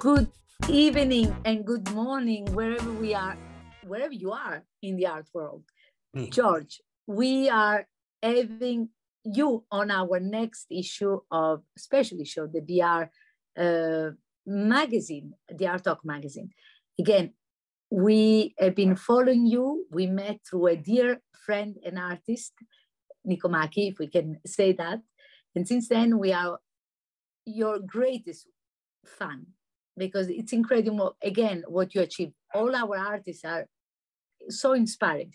Good evening and good morning, wherever we are, wherever you are in the art world. Mm. George, we are having you on our next issue of special issue of the DR uh, magazine, the Art Talk magazine. Again, we have been following you. We met through a dear friend and artist, nikomaki if we can say that. And since then, we are your greatest fan because it's incredible, again, what you achieve. All our artists are so inspiring.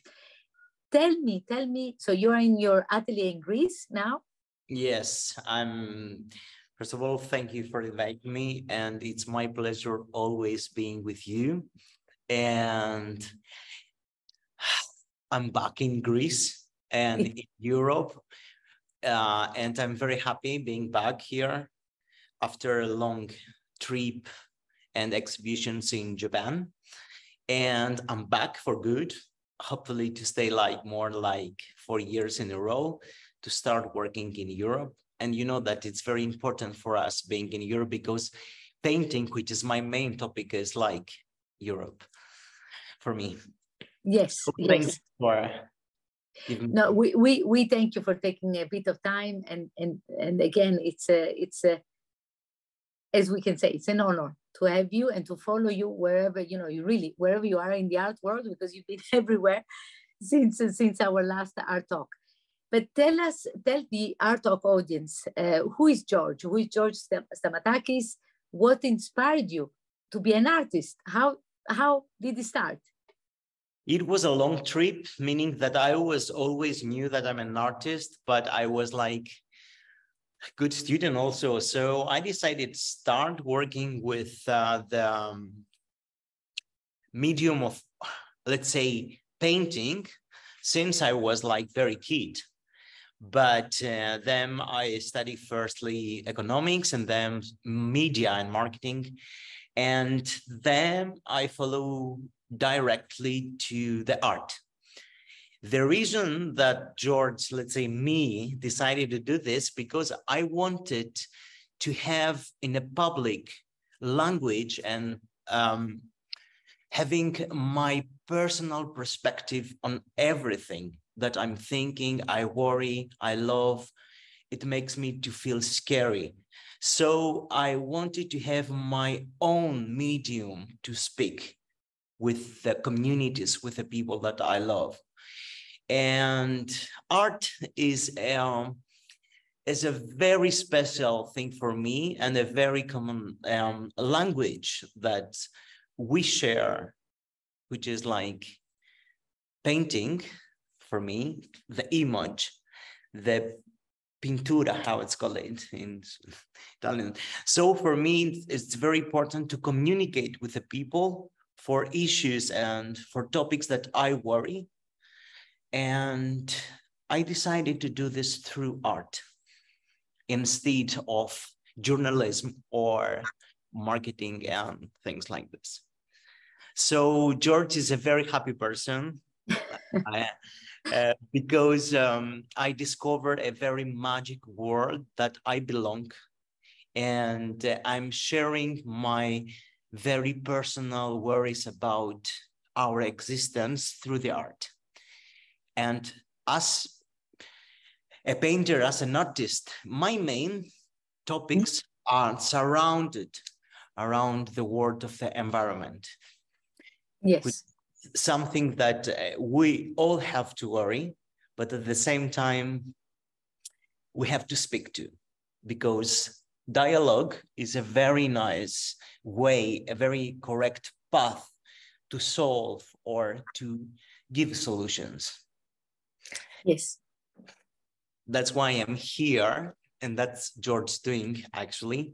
Tell me, tell me, so you're in your atelier in Greece now? Yes, I'm. First of all, thank you for inviting me, and it's my pleasure always being with you. And I'm back in Greece and in Europe, uh, and I'm very happy being back here after a long trip and exhibitions in Japan. And I'm back for good, hopefully to stay like more like four years in a row to start working in Europe. And you know that it's very important for us being in Europe because painting, which is my main topic, is like Europe for me. Yes, So yes. Thanks for giving No, we, we, we thank you for taking a bit of time and, and, and again, it's a, it's a, as we can say, it's an honor to have you and to follow you wherever, you know, you really, wherever you are in the art world, because you've been everywhere since, since our last art talk. But tell us, tell the art talk audience, uh, who is George? Who is George Stam- Stamatakis? What inspired you to be an artist? How, how did it start? It was a long trip, meaning that I was always knew that I'm an artist, but I was like good student also. So I decided start working with uh, the um, medium of, let's say, painting since I was like very kid. But uh, then I studied firstly economics and then media and marketing. And then I follow directly to the art. The reason that George, let's say me, decided to do this because I wanted to have in a public language and um, having my personal perspective on everything that I'm thinking, I worry, I love. It makes me to feel scary. So I wanted to have my own medium to speak with the communities, with the people that I love. And art is um, is a very special thing for me and a very common um, language that we share, which is like painting for me, the image, the pintura, how it's called in Italian. So for me, it's very important to communicate with the people for issues and for topics that I worry. And I decided to do this through art instead of journalism or marketing and things like this. So George is a very happy person I, uh, because um, I discovered a very magic world that I belong, and uh, I'm sharing my very personal worries about our existence through the art. And as a painter, as an artist, my main topics are surrounded around the world of the environment, Yes. something that uh, we all have to worry, but at the same time, we have to speak to because dialogue is a very nice way, a very correct path to solve or to give solutions. Yes. That's why I'm here, and that's George doing actually.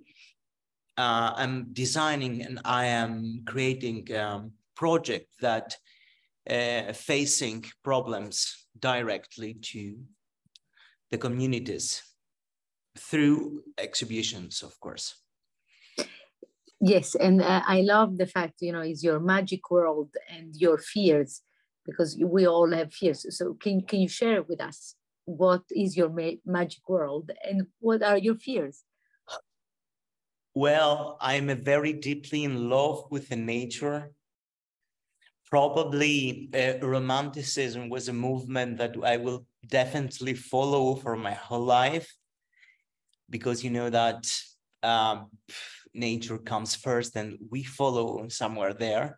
Uh, I'm designing and I am creating a project that uh, facing problems directly to the communities through exhibitions, of course. Yes, and uh, I love the fact, you know, is your magic world and your fears, because we all have fears. So can, can you share with us what is your ma- magic world and what are your fears? Well, I'm very deeply in love with the nature. Probably uh, romanticism was a movement that I will definitely follow for my whole life because you know that um, nature comes first and we follow somewhere there.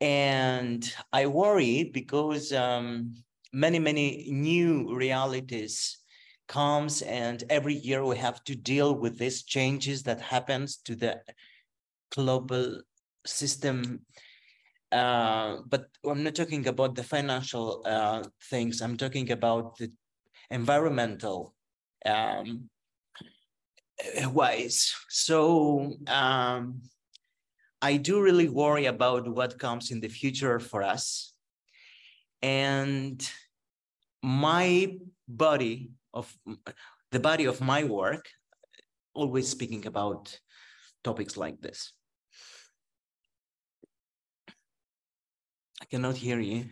And I worry because um, many, many new realities comes and every year we have to deal with these changes that happens to the global system. Uh, but i'm not talking about the financial uh, things. I'm talking about the environmental um, so um, i do really worry about what comes in the future for us and my body of the body of my work, always speaking about topics like this. I cannot hear you.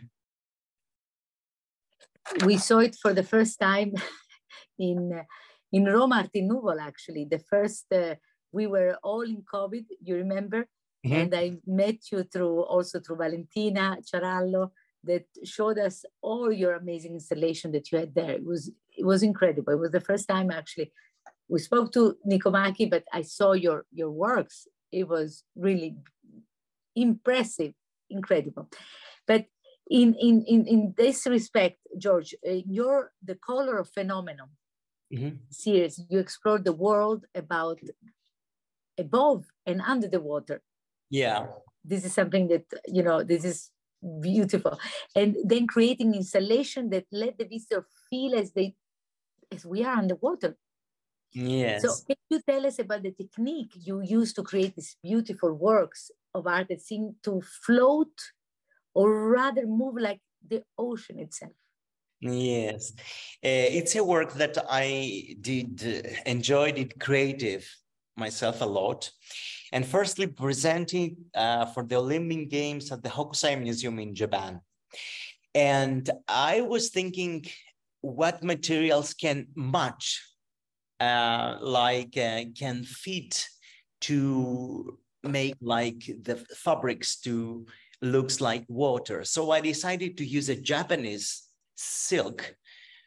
We saw it for the first time in in Roma Arte in Nuvola, actually. The first, uh, we were all in COVID, you remember? Mm -hmm. And I met you through also through Valentina Ciarallo that showed us all your amazing installation that you had there. It was it was incredible. It was the first time actually we spoke to Nikomaki, but I saw your your works. It was really impressive, incredible. But in in in, in this respect, George, uh, your the color of phenomenon mm-hmm. series, you explore the world about above and under the water. Yeah. This is something that you know. This is beautiful, and then creating installation that let the visitor feel as they as we are underwater. Yes. So can you tell us about the technique you use to create these beautiful works of art that seem to float or rather move like the ocean itself? Yes, uh, it's a work that I did uh, enjoyed it creative myself a lot. And firstly, presenting uh, for the Olympic Games at the Hokusai Museum in Japan. And I was thinking what materials can match, uh, like uh, can fit to make like the fabrics to looks like water. So I decided to use a Japanese silk,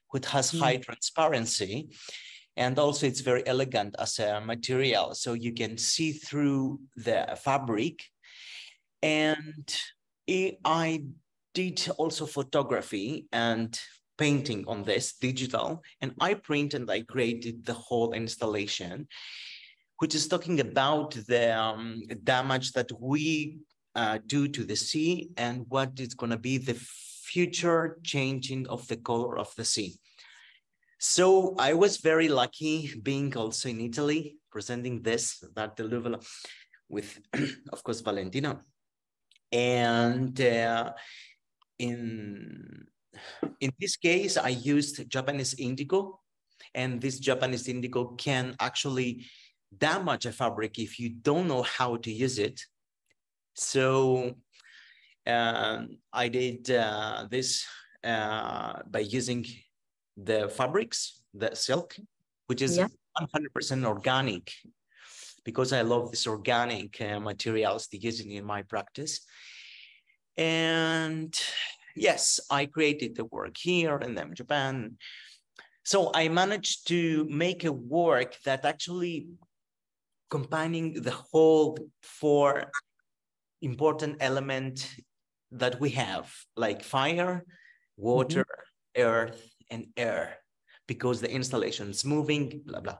which has mm. high transparency. And also it's very elegant as a material. So you can see through the fabric. And I did also photography and painting on this digital and I print and I created the whole installation, which is talking about the um, damage that we uh, do to the sea and what is going to be the future changing of the color of the sea. So I was very lucky being also in Italy, presenting this, that Louvre with, of course, Valentina. And uh, in in this case, I used Japanese indigo, and this Japanese indigo can actually damage a fabric if you don't know how to use it. So um, I did uh, this uh, by using the fabrics, the silk, which is 100% organic, because I love this organic uh, materials to using in my practice. And yes, I created the work here and then Japan. So I managed to make a work that actually combining the whole four important element that we have, like fire, water, mm-hmm. earth, and air, because the installation is moving, blah, blah.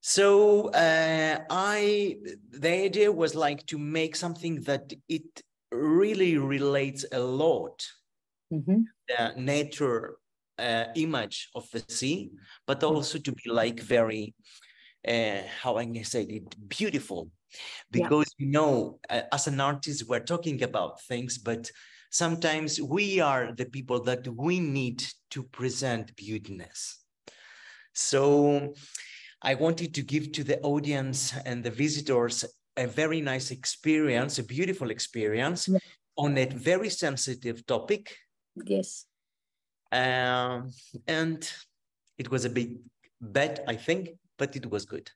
So uh, I, the idea was like to make something that it really relates a lot mm-hmm. the nature uh, image of the sea, but also to be like very, uh, how I can say it, beautiful. Because yeah. you know, uh, as an artist, we're talking about things, but sometimes we are the people that we need to present beautiness. So I wanted to give to the audience and the visitors a very nice experience, a beautiful experience on a very sensitive topic. Yes. Um, and it was a big bet, I think, but it was good.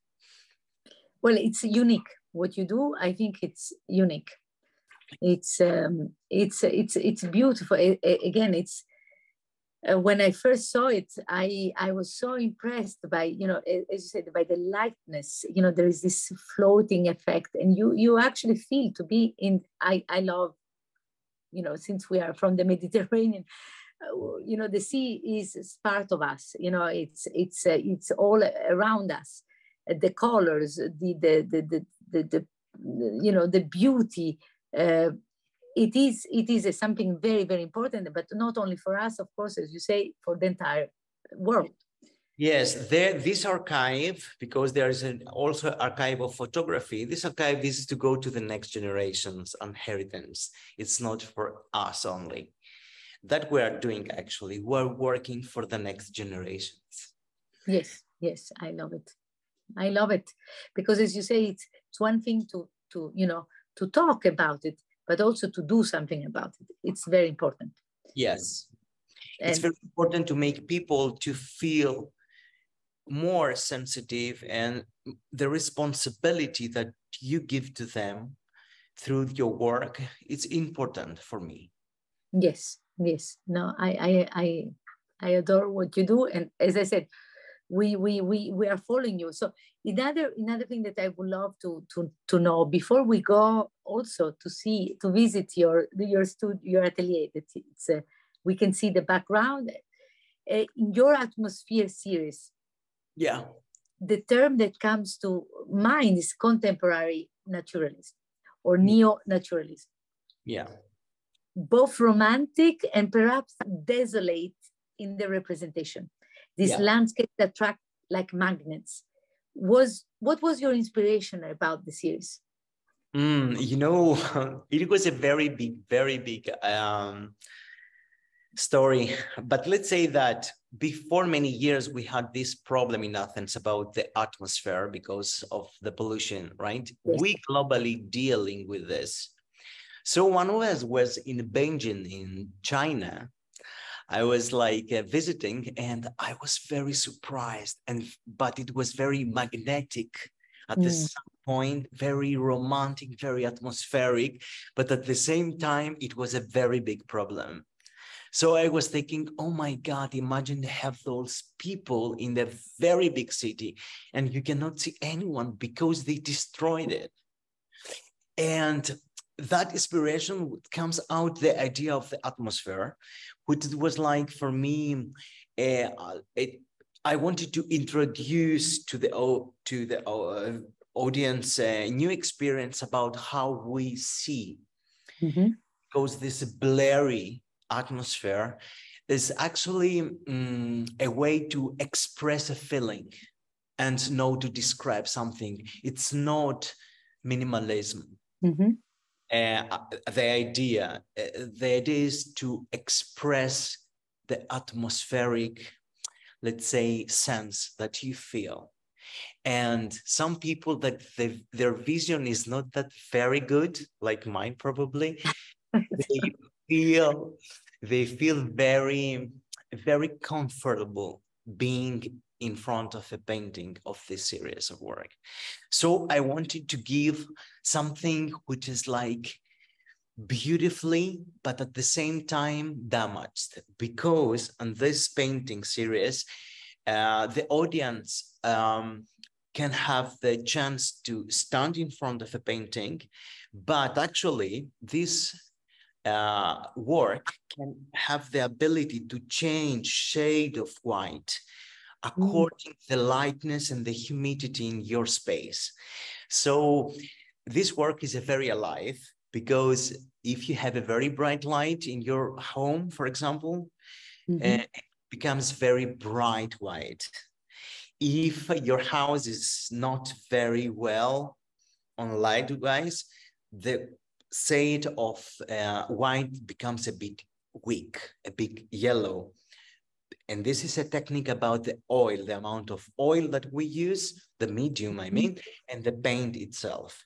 well, it's unique. What you do, I think it's unique. It's um, it's it's it's beautiful. Again, it's uh, when I first saw it, I I was so impressed by you know as you said by the lightness. You know there is this floating effect, and you you actually feel to be in. I I love, you know, since we are from the Mediterranean, uh, you know the sea is part of us. You know it's it's uh, it's all around us the colors, the the the the, the, the you know the beauty. Uh, it is it is something very very important, but not only for us, of course, as you say, for the entire world. Yes, there this archive, because there is an also archive of photography. This archive is to go to the next generation's inheritance. It's not for us only. That we are doing actually. We're working for the next generations. Yes, yes, I love it. I love it because, as you say, it's it's one thing to to you know to talk about it, but also to do something about it. It's very important. Yes, and it's very important to make people to feel more sensitive and the responsibility that you give to them through your work it's important for me yes yes no i i i, I adore what you do and as i said we we we we are following you. So another another thing that i would love to to to know before we go also to see to visit your your studio your atelier it's, it's uh, we can see the background uh, in your atmosphere series. Yeah. The term that comes to mind is contemporary naturalism or mm. neo-naturalism yeah. Both romantic and perhaps desolate in the representation these yeah. landscapes attract like magnets. Was what was your inspiration about the series? Mm, you know, it was a very big, very big um, story. But let's say that before many years, we had this problem in Athens about the atmosphere because of the pollution, right? Yes. We globally dealing with this. So one of us was in Beijing in China, I was like uh, visiting and I was very surprised and but it was very magnetic at mm. this point, very romantic, very atmospheric, but at the same time it was a very big problem. So I was thinking, oh my God, imagine to have those people in the very big city and you cannot see anyone because they destroyed it. And that inspiration comes out the idea of the atmosphere, which was like for me, uh, it, I wanted to introduce to the to the uh, audience a new experience about how we see, mm-hmm. because this blurry atmosphere is actually um, a way to express a feeling and know to describe something. It's not minimalism. Mm-hmm uh, the idea uh, the idea is to express the atmospheric let's say sense that you feel. And some people that they, their vision is not that very good like mine probably they feel they feel very very comfortable being in front of a painting of this series of work. So I wanted to give something which is like beautifully, but at the same time damaged because on this painting series, uh, the audience um, can have the chance to stand in front of a painting, but actually this uh, work can have the ability to change shade of white. According to the lightness and the humidity in your space. So this work is a very alive because if you have a very bright light in your home, for example, mm-hmm. uh, it becomes very bright white. If your house is not very well on light wise, the shade of uh, white becomes a bit weak, a bit yellow. And this is a technique about the oil, the amount of oil that we use, the medium, I mm-hmm. mean, and the paint itself.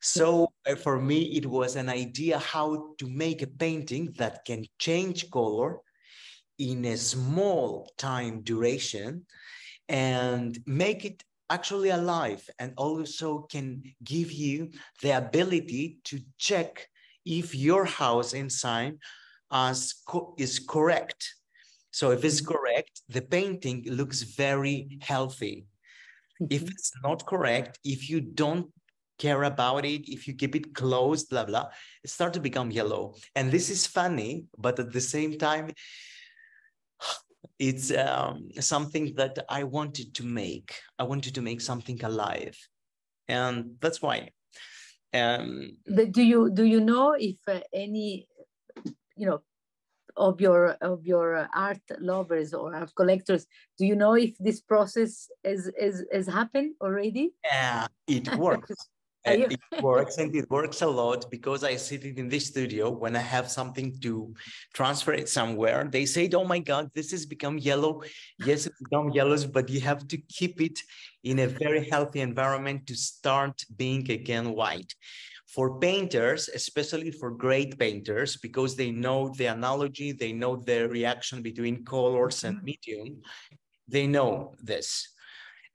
So uh, for me, it was an idea how to make a painting that can change color in a small time duration and make it actually alive and also can give you the ability to check if your house inside as co is correct. So if it's correct, the painting looks very healthy. If Mhm. it's not correct, if you don't care about it, if you keep it closed, blah, blah, it starts to become yellow. And this is funny, but at the same time, it's um, something that I wanted to make. I wanted to make something alive. And that's why. Um, do you do you know if uh, any, you know, of your of your art lovers or art collectors, do you know if this process is is has happened already? uh, it works. Uh, it works and it works a lot because I sit in this studio when I have something to transfer it somewhere. They say, "Oh my God, this has become yellow." Yes, it's become yellow, but you have to keep it in a very healthy environment to start being again white. For painters, especially for great painters, because they know the analogy, they know the reaction between colors and medium, they know this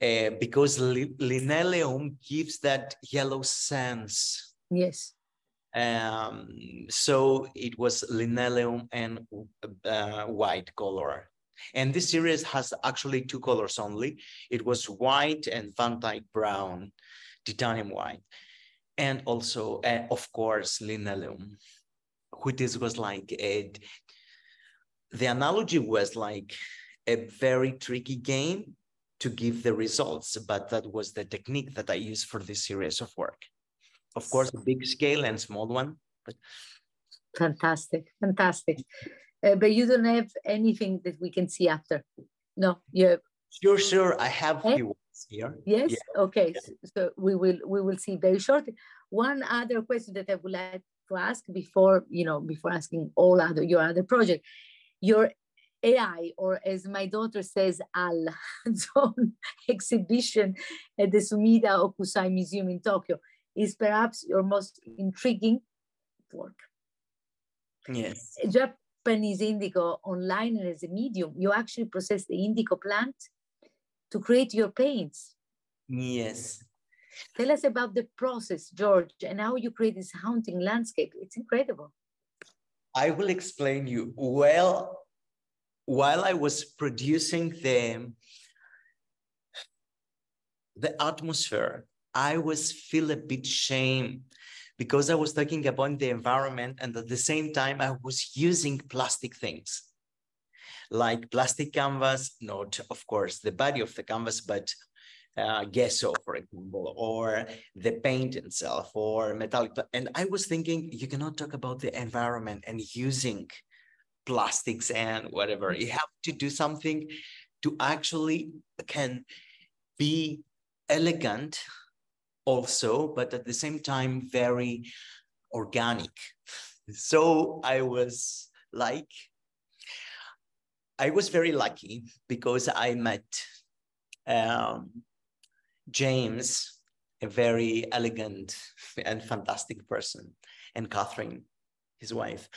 uh, because li- linoleum gives that yellow sense. Yes. Um, so it was linoleum and uh, white color. And this series has actually two colors only. It was white and Van Dyke brown, titanium white. And also, uh, of course, linoleum, which is, was like a, the analogy was like a very tricky game to give the results, but that was the technique that I used for this series of work. Of course, a big scale and small one, but Fantastic, fantastic. Uh, but you don't have anything that we can see after. No, you sure, sure, I have Eh? few here. yes. Yeah. Okay, Yeah. so, we will we will see very shortly. One other question that I would like to ask before you know before asking all other your other project, your AI or as my daughter says, Al Zone exhibition at the Sumida Hokusai Museum in Tokyo is perhaps your most intriguing work. Yes. Japanese indigo online and as a medium, you actually process the indigo plant to create your paints. Yes. Tell us about the process, George, and how you create this haunting landscape. It's incredible. I will explain you. Well, while I was producing the, the atmosphere, I was feel a bit shame because I was talking about the environment and at the same time I was using plastic things like plastic canvas, not of course the body of the canvas, but uh, gesso, for example, or the paint itself, or metallic. And I was thinking, you cannot talk about the environment and using plastics and whatever. You have to do something to actually can be elegant also, but at the same time, very organic. So I was like, I was very lucky because I met um, James, a very elegant and fantastic person, and Catherine, his wife,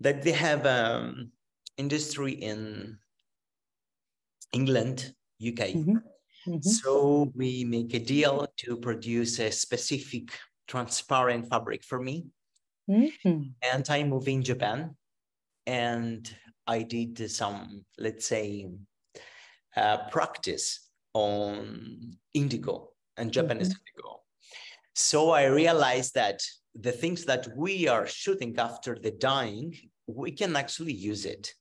that they have um, industry in England, UK. Mhm. Mhm. So we make a deal to produce a specific transparent fabric for me. Mhm. And I moved in Japan and I did some, let's say, uh, practice on indigo and Japanese indigo. So I realized that the things that we are shooting after the dying, we can actually use it.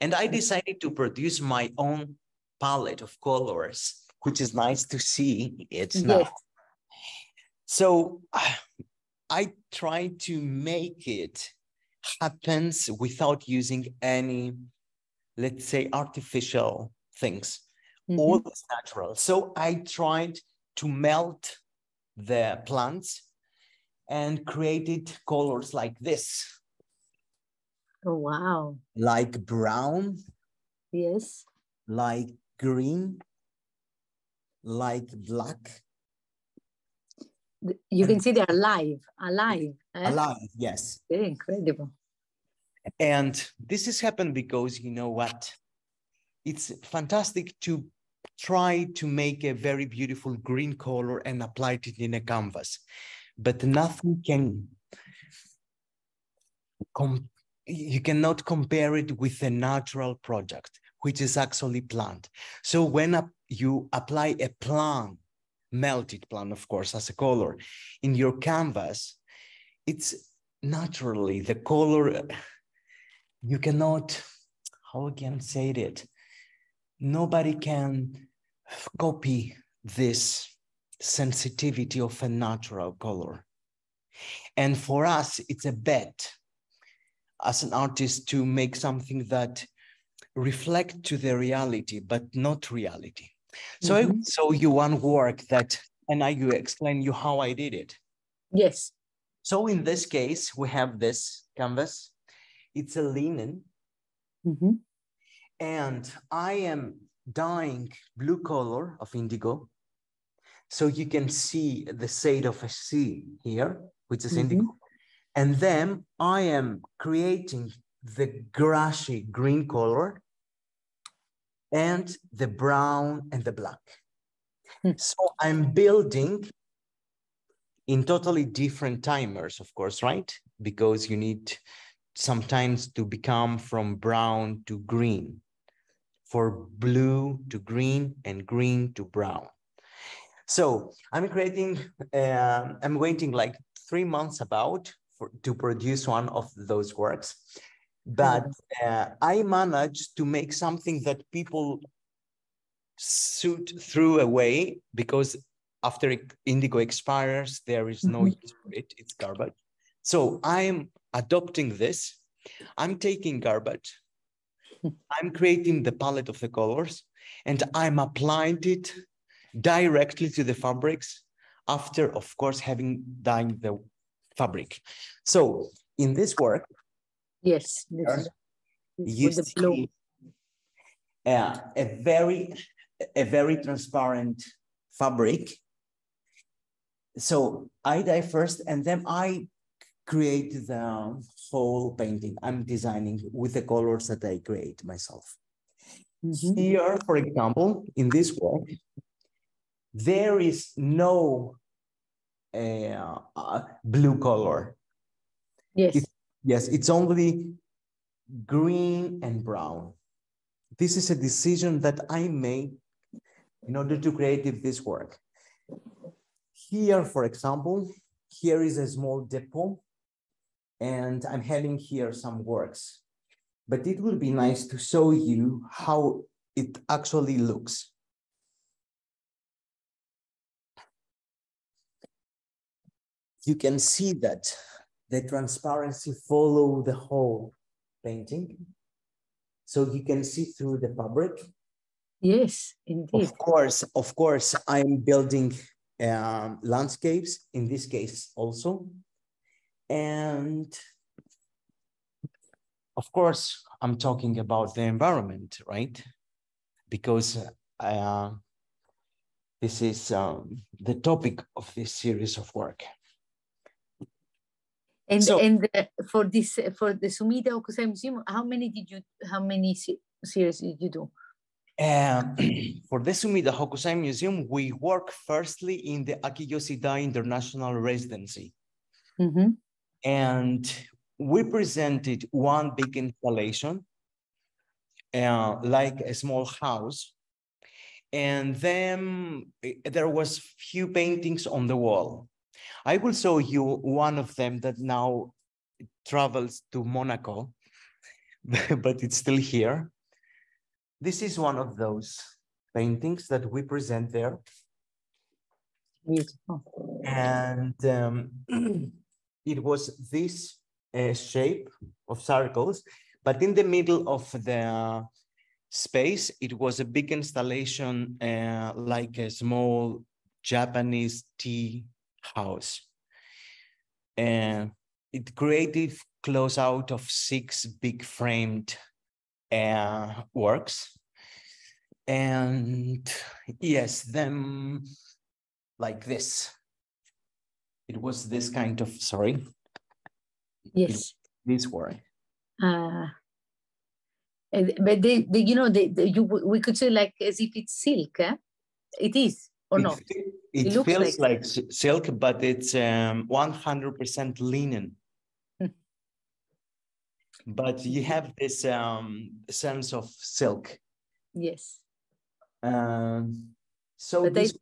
And I decided to produce my own palette of colors, which is nice to see. It's Yes. now. So uh, I tried to make it happens without using any, let's say, artificial things. Mhm. All is natural. So I tried to melt the plants and created colors like this, Oh, wow. like brown, Yes. like green, like black, You can see they're alive, alive. Eh? alive, yes. Incredible. And this has happened because you know what? It's fantastic to try to make a very beautiful green color and applied it in a canvas, but nothing can you cannot compare it with a natural project, which is actually plant. So when a, you apply a plant, melted plant, of course, as a color in your canvas, it's naturally the color, you cannot, how can I say it? Nobody can copy this sensitivity of a natural color. And for us, it's a bet as an artist to make something that reflect to the reality, but not reality. So mm-hmm. I show you one work that, and I you explain you how I did it. Yes. So in this case, we have this canvas. It's a linen. Mm-hmm. And I am dyeing blue color of indigo. So you can see the shade of a sea here, which is mm-hmm. indigo. And then I am creating the grassy green color and the brown and the black. Hmm. so I'm building in totally different timers, of course, right? Because you need sometimes to become from brown to green, for blue to green and green to brown. So I'm creating, uh, I'm waiting like three months about for, to produce one of those works. But mm-hmm. uh, I managed to make something that people suit threw away because after indigo expires, there is no mm-hmm. use for it. It's garbage. So I'm adopting this. I'm taking garbage. I'm creating the palette of the colors and I'm applying it directly to the fabrics after, of course, having dyed the fabric. So in this work, yes, this you see uh, a very a very transparent fabric. So I dye first, and then I create the whole painting. I'm designing with the colors that I create myself. Mm -hmm. Here, for example, in this work, there is no a, blue color. Yes. Yes, it's only green and brown. This is a decision that I made in order to create this work. Here, for example, here is a small depot and I'm having here some works, but it will be nice to show you how it actually looks. you can see that the transparency follow the whole painting. So you can see through the fabric. Yes, indeed. Of course, of course, I'm building um, landscapes in this case also. And of course, I'm talking about the environment, right? Because uh, this is um, the topic of this series of work. And so, and the, for this for the Sumida Hokusai Museum, how many did you how many series did you do? Um, for the Sumida Hokusai Museum, we work firstly in the Akiyoshidai International Residency. Mm-hmm. And we presented one big installation, uh, like a small house. And then eh, there was few paintings on the wall. I will show you one of them that now travels to Monaco, but it's still here. This is one of those paintings that we present there. Beautiful. And um, it was this uh, shape of circles, but in the middle of the space, it was a big installation uh, like a small Japanese tea house. And it created close out of six big framed uh, works. And yes, them like this. It was this kind of, sorry. Yes. This work. Uh, but they, they you know, they, they, you, we could say like as if it's silk. Eh? It is or it, not? It, it feels like, like, silk, but it's um, 100% linen. But you have this um, sense of silk. Yes. Um, so but this...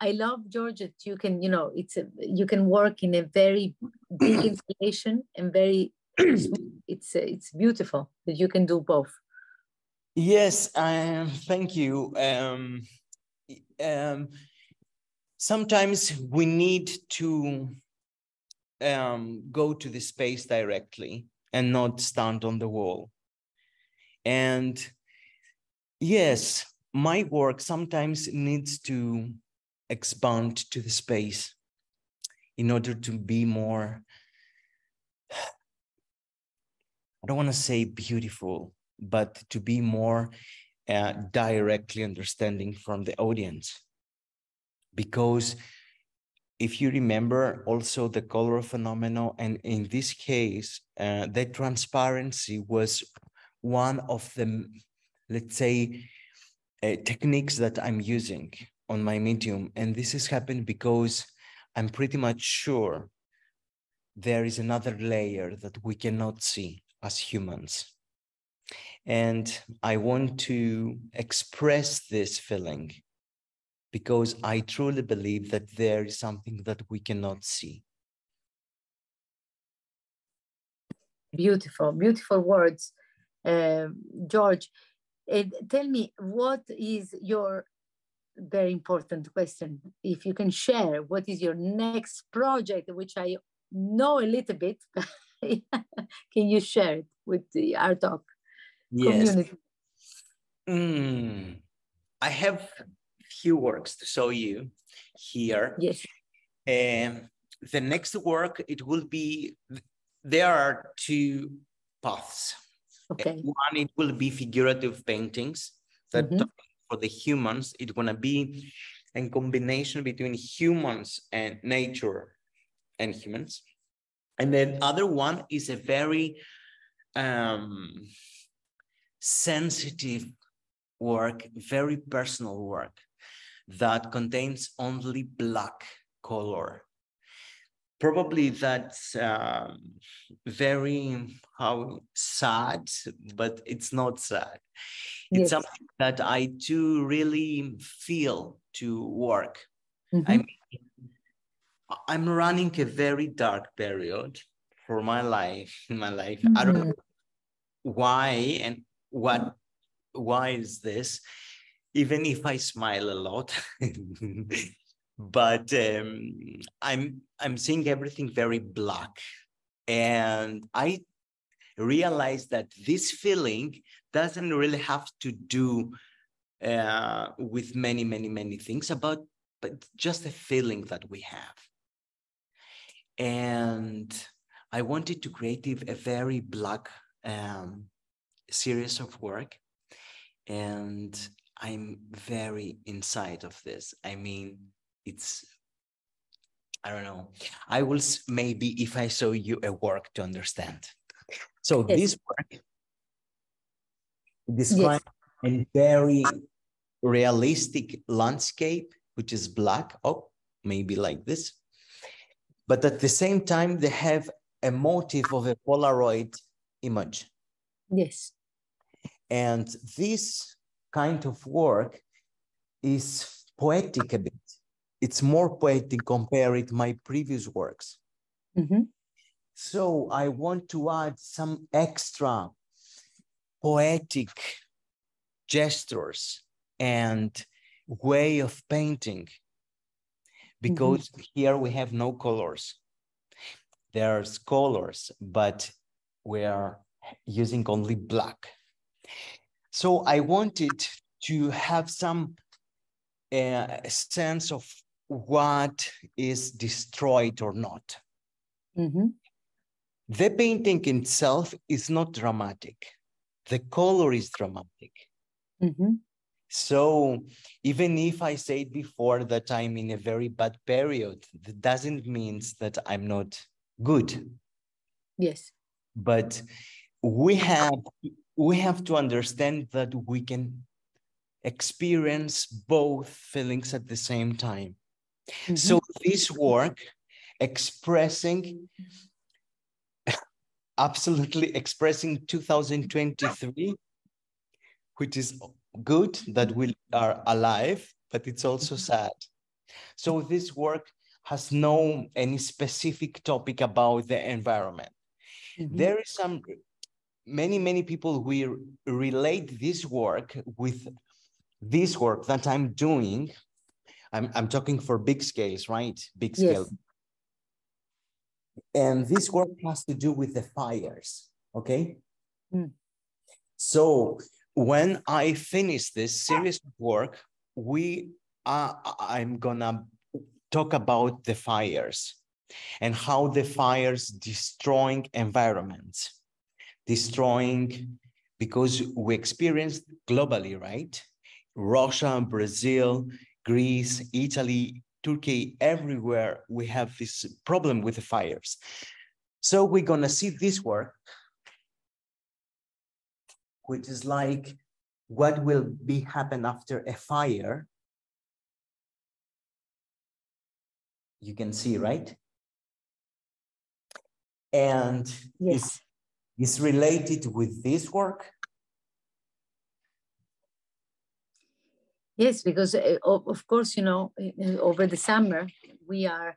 I, I love Georgia. You can, you know, it's a, you can work in a very big installation and very it's it's beautiful that you can do both. Yes, um, thank you. Um, um, sometimes we need to um, go to the space directly and not stand on the wall. And yes, my work sometimes needs to expand to the space in order to be more, I don't want to say beautiful, but to be more uh, directly understanding from the audience. Because if you remember also the color phenomenon, and in this case, uh, the transparency was one of the, let's say, uh, techniques that I'm using on my medium. And this has happened because I'm pretty much sure there is another layer that we cannot see as humans. And I want to express this feeling because I truly believe that there is something that we cannot see. Beautiful, beautiful words, uh, George. And tell me, what is your very important question? If you can share, what is your next project, which I know a little bit, can you share it with the Art Talk yes. community? Mm, I have few works to show you here. Yes. Um, the next work, it will be, there are two paths. Okay. One, it will be figurative paintings that mm-hmm. for the humans, it's gonna be a combination between humans and nature and humans. And then other one is a very um, sensitive work, very personal work that contains only black color. Probably that's um, very how sad, but it's not sad. It's yes. something that I do really feel to work. Mm-hmm. I mean, I'm running a very dark period for my life. In my life, mm-hmm. I don't know mm-hmm. why and what. Why is this? Even if I smile a lot. but um, I'm I'm seeing everything very black, and I realize that this feeling doesn't really have to do uh, with many many many things about, but just a feeling that we have. And I wanted to create a very black um, series of work, and I'm very inside of this. I mean, it's, I don't know. I will maybe if I show you a work to understand. So yes. this work describes yes. a very realistic landscape, which is black. Oh, maybe like this. But at the same time, they have a motive of a Polaroid image. Yes. And this kind of work is poetic a bit. It's more poetic compared to my previous works. Mm-hmm. So I want to add some extra poetic gestures and way of painting because mm-hmm. here we have no colors. There's colors, but we are using only black. So I wanted to have some uh, sense of what is destroyed or not. Mm-hmm. The painting itself is not dramatic. The color is dramatic. Mm-hmm. So even if I said before that I'm in a very bad period, that doesn't mean that I'm not good. Yes. But we have we have to understand that we can experience both feelings at the same time. Mm-hmm. So this work expressing absolutely expressing 2023 which is good that we are alive but it's also mm-hmm. sad so this work has no any specific topic about the environment mm-hmm. there is some many many people we relate this work with this work that i'm doing. I'm, I'm talking for big scales right? Big scale. Yes. and this work has to do with the fires okay? Mm. so when i finish this series of work we uh, i'm gonna talk about the fires and how the fires destroying environments destroying because we experienced globally, right? Russia, Brazil, Greece, Italy, Turkey, everywhere we have this problem with the fires. So we're gonna see this work, which is like what will be happen after a fire. You can see, right? And yes is related with this work? Yes, because uh, of course, you know, over the summer we are,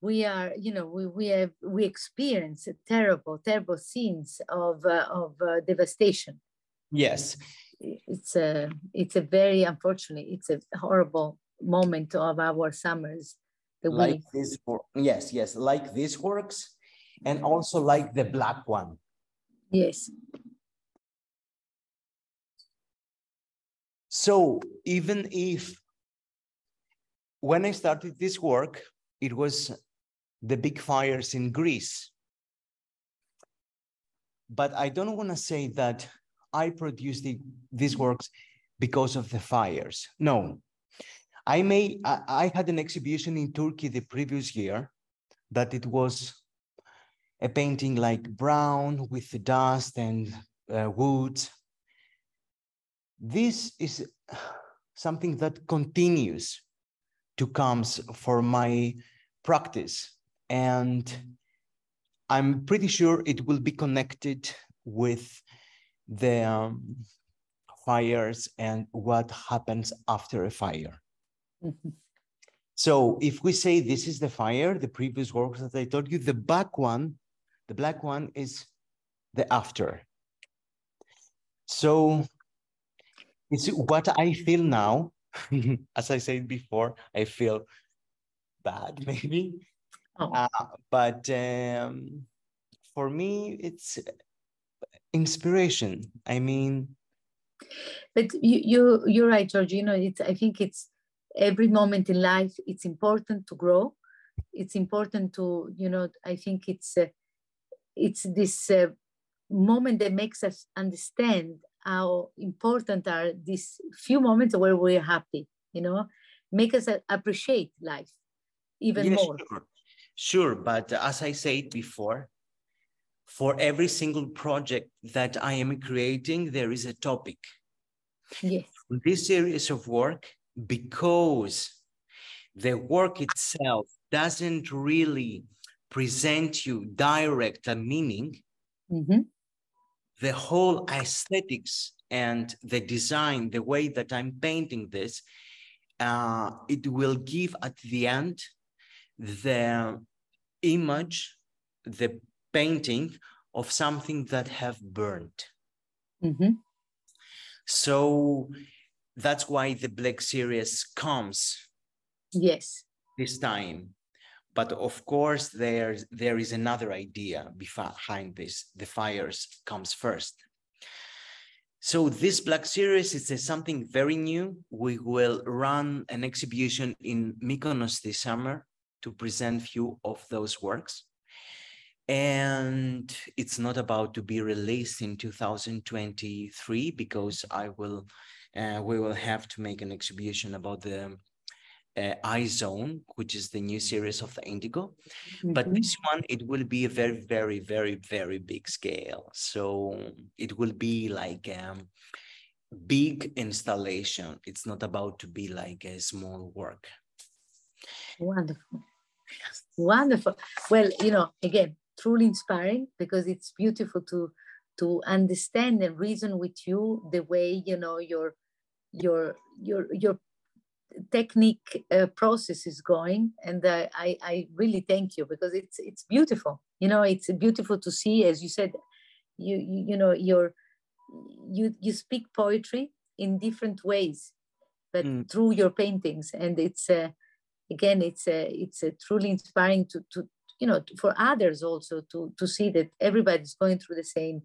we are, you know, we we have we experience terrible, terrible scenes of uh, of uh, devastation. Yes, it's a it's a very unfortunately it's a horrible moment of our summers. like we... this, yes, yes, like this works and also like the black one. Yes. So even if when I started this work, it was the big fires in Greece. But I don't want to say that I produced the, these works because of the fires. No, I may I, I had an exhibition in Turkey the previous year that it was a painting like brown with the dust and uh, wood. This is something that continues to comes for my practice. And I'm pretty sure it will be connected with the um, fires and what happens after a fire. Mm -hmm. So if we say this is the fire, the previous work that I told you, the back one the black one is the after. So it's what I feel now. As I said before, I feel bad maybe. Oh. Uh, but um, for me, it's inspiration. I mean, but you you you're right, George. It's I think it's every moment in life. It's important to grow. It's important to you know. I think it's uh, it's this uh, moment that makes us understand how important are these few moments where we're happy, you know, make us appreciate life even yes, more. Sure. sure, but as I said before, for every single project that I am creating, there is a topic. Yes. This series of work, because the work itself doesn't really present you direct a meaning, mm-hmm. the whole aesthetics and the design, the way that I'm painting this, uh, it will give at the end the image, the painting of something that have burned. Mm-hmm. So that's why the Black series comes. Yes. This time but of course, there, there is another idea behind this. The fires comes first. So this Black Series is something very new. We will run an exhibition in Mykonos this summer to present few of those works. And it's not about to be released in 2023 because I will, uh, we will have to make an exhibition about the uh, Eye Zone, which is the new series of the Indigo. Mm -hmm. But Mm-hmm. this one, it will be a very, very, very, very big scale. So it will be like um, big installation. It's not about to be like a small work. Wonderful. Wonderful. Well, you know, again, truly inspiring because it's beautiful to to understand and reason with you the way you know your your your your technique uh, process is going and uh, I, I really thank you because it's it's beautiful you know it's beautiful to see as you said you you, you know your you you speak poetry in different ways but Mm. through your paintings and it's uh, again it's uh, it's uh, truly inspiring to to you know for others also to to see that everybody's going through the same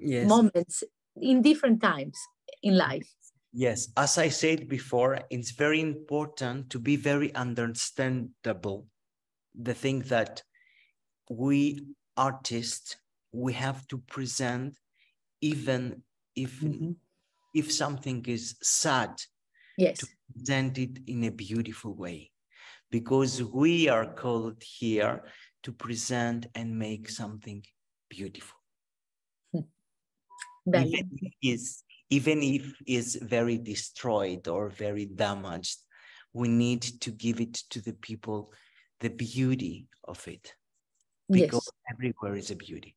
Yes. moments in different times in life Yes, as I said before, it's very important to be very understandable. The thing that we artists we have to present, even if Mhm. if something is sad, yes to present it in a beautiful way, because we are called here to present and make something beautiful. Bello. even if is even if is very destroyed or very damaged we need to give it to the people the beauty of it because yes everywhere is a beauty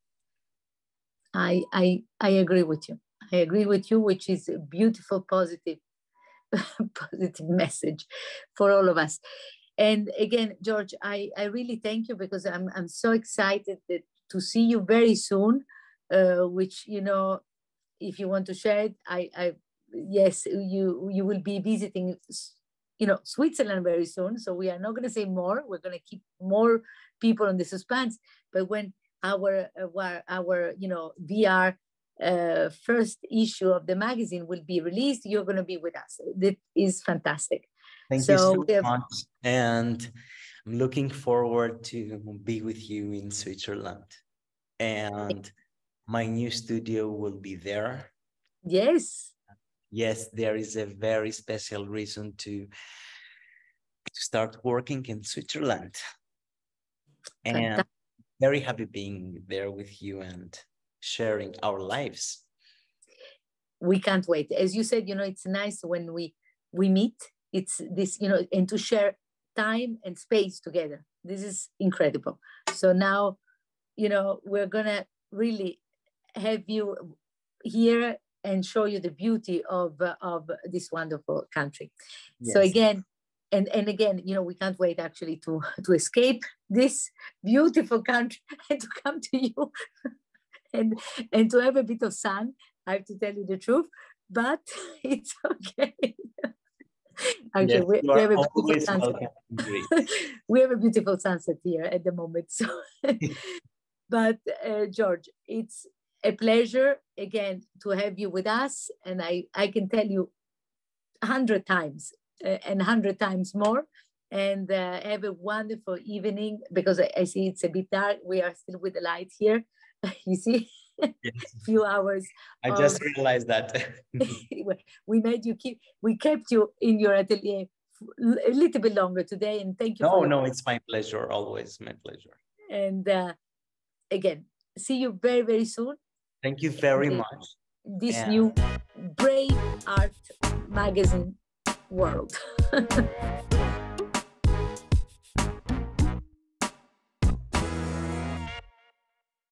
I, I I agree with you. I agree with you, which is a beautiful, positive, positive message for all of us. And again, George, I, I really thank you because I'm I'm so excited that, to see you very soon. Uh, which you know, if you want to share it, I I yes, you you will be visiting you know Switzerland very soon. So we are not going to say more. We're going to keep more people on the suspense. But when our our, our you know VR uh, first issue of the magazine will be released, you're going to be with us. That is fantastic. thank So you so much and i'm looking forward to be with you in switzerland and my new studio will be there Yes, yes there is a very special reason to to start working in switzerland and Fantastic. very happy being there with you and sharing our lives we can't wait. As you said, you know, it's nice when we we meet. It's this, you know, and to share time and space together. This is incredible. So now, you know, we're gonna really have you here and show you the beauty of uh, of this wonderful country. So again, and and again, you know, we can't wait actually to to escape this beautiful country and to come to you and and to have a bit of sun. I have to tell you the truth, but it's okay. Actually, Yes, we, we have a beautiful sunset. welcome in Greece. we have a beautiful sunset here at the moment. So, but uh, George, it's a pleasure again to have you with us, and I I can tell you a hundred times uh, and a hundred times more. And uh, have a wonderful evening because I, I see it's a bit dark. We are still with the light here. you see, Yes. few hours. I just Um, realized that. we made you keep. We kept you in your atelier a little bit longer today, and thank you. no, your no, it's my pleasure. Always my pleasure. and uh, again see you very very soon Thank you very Okay. much. this Yeah. new brave art magazine world